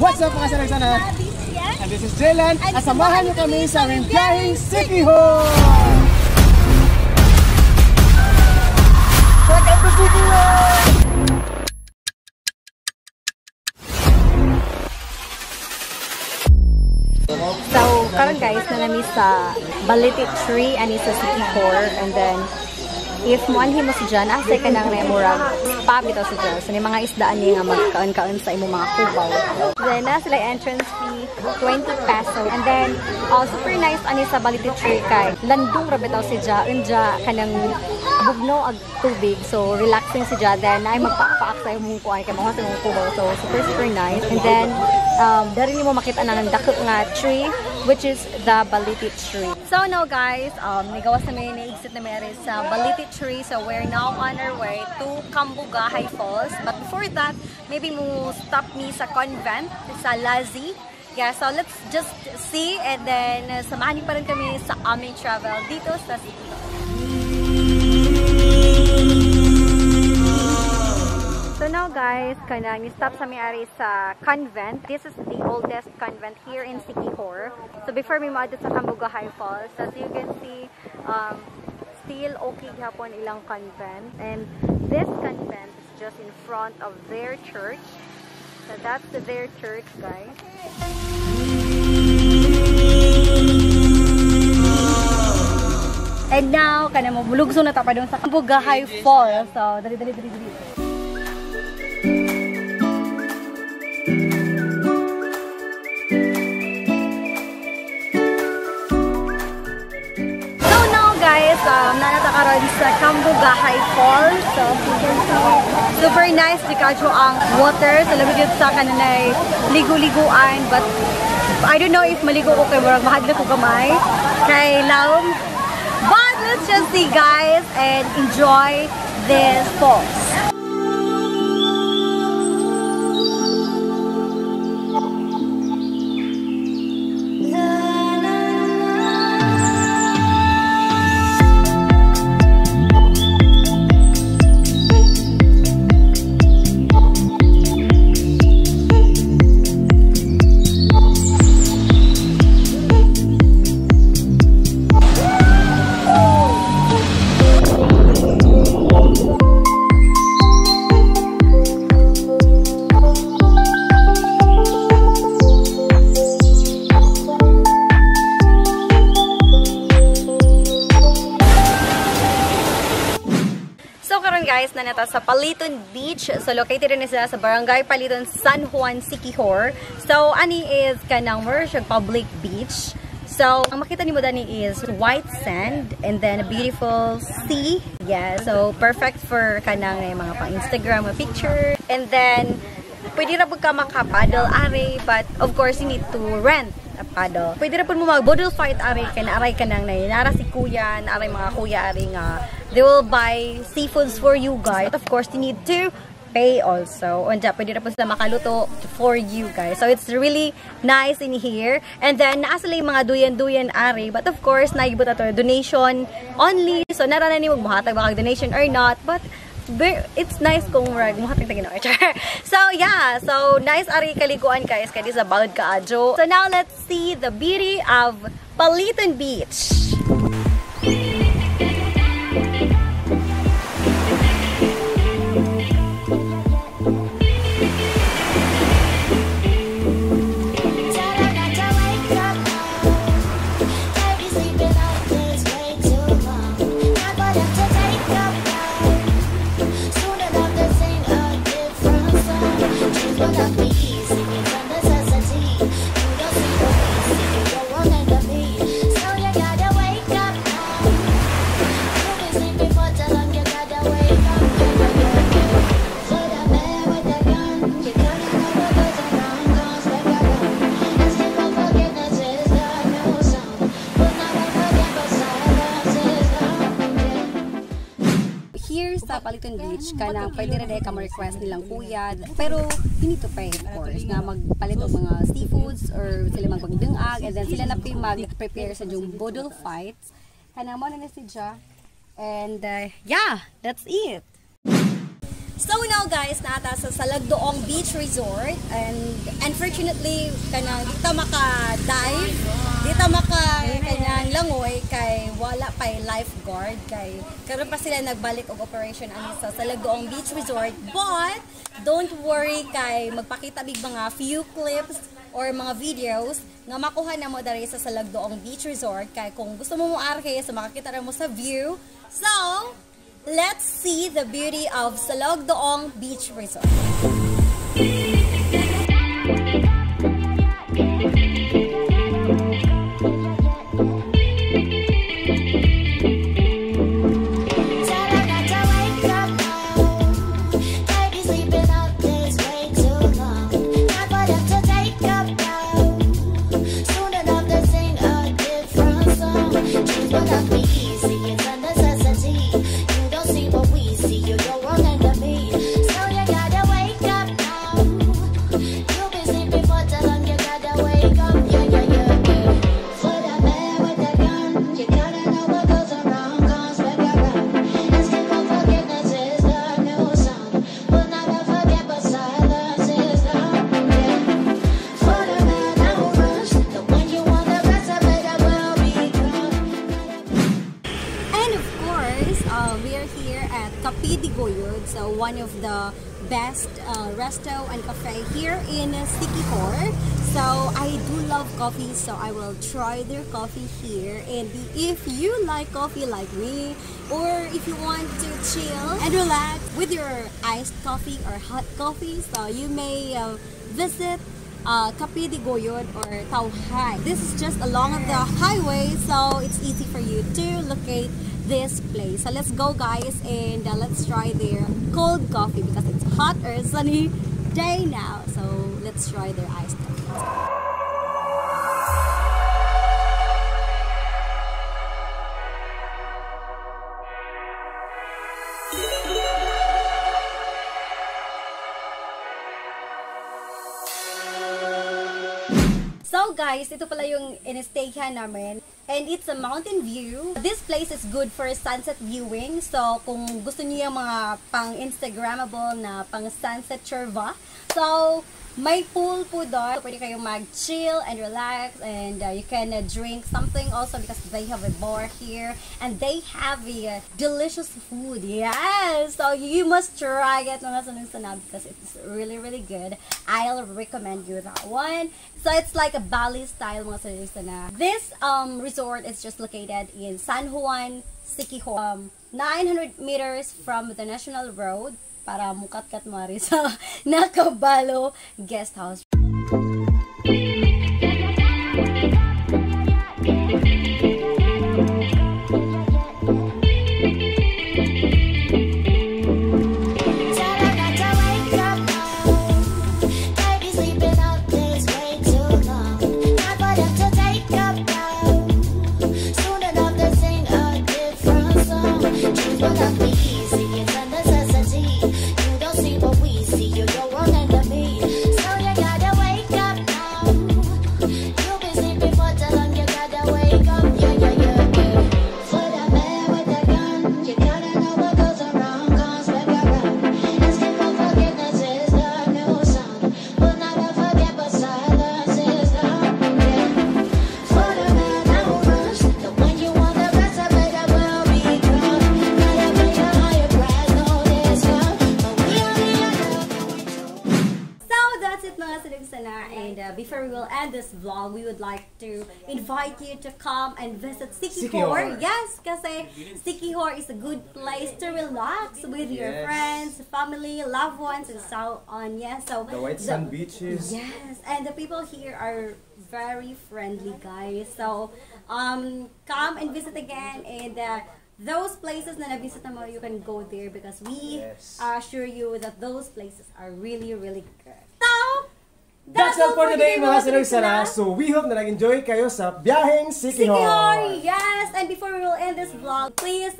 What's up mga saragsanan? And this is Jalen. At samahan niyo kami sa aming biyaheng Sikiho! Welcome to Sikiho! So, karon guys, na nami sa Baliti Tree ani sa City Core and then if mo anhi mo si Jan, asay ka nang remurag spa bitaw si Jan. So, ni mga isdaan niya nga magkaon-kaon sa imong mga kubaw. Then, na sila entrance fee, 20 peso. And then, uh, super nice ani sa Baliti Tree kay landong ra bitaw si Jan. Unja kanang bugno ag tubig. So, relaxing si Jan. Then, ay magpapaak sa imong kuay kay mga sa imong kubaw. So, super super nice. And then, um, dari mo makita na ng dako nga tree which is the Baliti tree. So now guys, um, nigawas na may na-exit na may sa Baliti tree. So we're now on our way to Kambugahay Falls. But before that, maybe mo stop me sa convent sa Lazi. Yeah, so let's just see and then uh, samahan niyo pa rin kami sa aming travel dito sa city. Guys, kanang stop sa may-ari sa convent. This is the oldest convent here in Sikihor. So before we maadto sa Kambugahay Falls, as you can see, um, still okay hapon ilang convent. And this convent is just in front of their church. So that's their church, guys. And now, kana mo na tapadong sa Kambugahay Falls. So, dali dali dali dali. Karon sa Kambugahay Falls. So super nice di kadyo ang water. So labi dito sa kananay ligo-liguan. But I don't know if maligo ko kay murag mahadlo ko gamay. Kay laom. But let's just see guys and enjoy this falls. Guys, na nata sa Paliton Beach. So located rin sila sa Barangay Paliton, San Juan, Siquijor. So ani is kanang siya public beach. So ang makita nimo dani is white sand and then a beautiful sea. Yeah, so perfect for kanang eh, mga pang Instagram mga picture. And then pwede ra ka maka-paddle are but of course you need to rent a paddle. Pwede ra pud mo mag-boodle fight are kay naaray ka nang nara si kuya, naaray mga kuya are nga they will buy seafoods for you guys. But of course, you need to pay also. And dyan, pwede na po sila makaluto for you guys. So, it's really nice in here. And then, naa sila mga duyan-duyan ari. But of course, naibot ato donation only. So, narana ni mo muhatag baka donation or not. But, it's nice kung murag muhatag tagin or So, yeah. So, nice ari kaliguan guys. Kaya di sa bawad ka adjo. So, now let's see the beauty of Paliton Beach. Paliton Beach, kanang pwede rin ka ma-request nilang kuya. Pero, you need to pay, of course, na magpalit og mga seafoods or sila magbagdungag and then sila na pa yung mag-prepare sa yung boodle fights. Kanang mo na na si Ja. And, uh, yeah, that's it. So now guys, naata sa Salagdoong Beach Resort and unfortunately kana di ta maka-dive, di ta maka kanang langoy kay wala pa lifeguard kay karon pa sila nagbalik og operation ani sa Salagdoong Beach Resort. But don't worry kay magpakita big mga few clips or mga videos nga makuha na mo diri sa Salagdoong Beach Resort kay kung gusto mo mo arke sa makakita ra mo sa view. So, Let's see the beauty of Salogdoong Beach Resort. One of the best uh, resto and cafe here in Sikihor. So I do love coffee, so I will try their coffee here. And if you like coffee like me, or if you want to chill and relax with your iced coffee or hot coffee, so you may uh, visit uh, Kapi Goyod or Tauhai. This is just along the highway, so it's easy for you to locate this place. So let's go guys and uh, let's try their cold coffee because it's hot or sunny day now. So let's try their iced coffee. So guys, ito pala yung in-stayhan namin. And it's a mountain view. This place is good for sunset viewing. So kung gusto niyo yung mga pang Instagrammable na pang sunset churva. So may pool po doon. So, pwede kayong mag-chill and relax and uh, you can uh, drink something also because they have a bar here and they have a uh, delicious food. Yes! So you must try it mga sanang because it's really really good. I'll recommend you that one. So it's like a Bali style mga sanang This um, resort is just located in San Juan, Siquijor. Um, 900 meters from the National Road para mukat-kat mari sa Nakabalo Guest House. Invite you to come and visit Sikihor. Yes, kasi Sikihor is a good place to relax with yes. your friends, family, loved ones, and so on. Yes, so the white sand beaches. Yes, and the people here are very friendly, guys. So um, come and visit again and. Uh, those places na na-visit mo, you can go there because we yes. assure you that those places are really, really good. That's all for today mga sanagsana. So we hope na nag-enjoy kayo sa biyaheng Sikihor. Sikihor, yes! And before we will end this vlog, please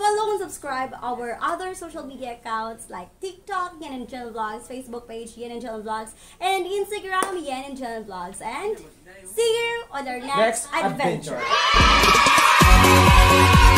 follow and subscribe our other social media accounts like TikTok, Yan and Channel Vlogs, Facebook page, Yan and Channel Vlogs, and Instagram, Yan and Channel Vlogs. And see you on our next, next adventure. adventure.